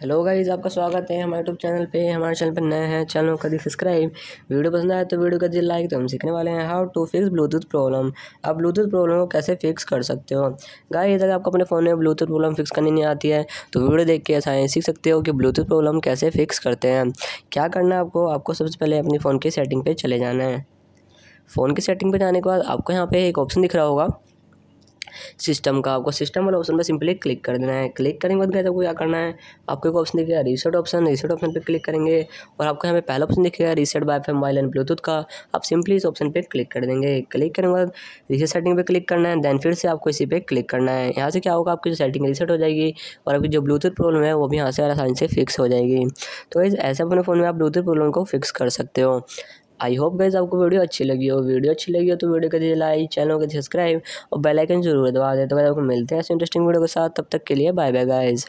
Hello guys, आपका स्वागत है हमारे यूट्यूब चैनल पे। हमारे चैनल पे नए हैं, चैनल को दी सब्सक्राइब। वीडियो पसंद आए तो वीडियो का दिल लाइक तो हम सीखने वाले हैं। How to fix Bluetooth problem आप ब्लूटूथ प्रॉब्लम को कैसे फिक्स कर सकते हो? गाइस, अगर आपको अपने फ़ोन में ब्लूटूथ प्रॉब्लम फिक्स करनी नहीं आती है तो वीडियो देख के ऐसा सीख सकते हो कि ब्लूटूथ प्रॉब्लम कैसे फिक्स करते हैं। क्या करना है आपको? आपको सबसे पहले अपनी फ़ोन की सेटिंग पर चले जाना है। फ़ोन की सेटिंग पर जाने के बाद आपको यहाँ पर एक ऑप्शन दिख रहा होगा। सिस्टम का, आपको सिस्टम वाला ऑप्शन पर सिंपली क्लिक कर देना है। क्लिक करने के बाद आपको क्या करना है? आपको एक ऑप्शन दिखेगा रीसेट ऑप्शन रीसेट ऑप्शन पर क्लिक करेंगे और आपको यहाँ पे पहला ऑप्शन दिखेगा reset WiFi mobile and Bluetooth का। आप सिंपली इस ऑप्शन पर क्लिक कर देंगे। क्लिक करने के बाद रीसेट सेटिंग पर क्लिक करना है देन फिर से आपको इसी पर क्लिक करना है। यहाँ से क्या होगा? आपकी जो सेटिंग रीसेट हो जाएगी और आपकी जो ब्लूटूथ प्रॉब्लम है, वो भी यहाँ से आसानी से फिक्स हो जाएगी। तो ऐसे अपने फ़ोन में आप ब्लूटूथ प्रॉब्लम को फिक्स कर सकते हो। आई होप गाइज़ आपको वीडियो अच्छी लगी हो। वीडियो अच्छी लगी हो तो वीडियो दीजिए लाइक चैनल को सब्सक्राइब और बेल आइकन ज़रूर दबा दे। तो आपको मिलते हैं ऐसे इंटरेस्टिंग वीडियो के साथ। तब तक के लिए बाय बाय गाइज़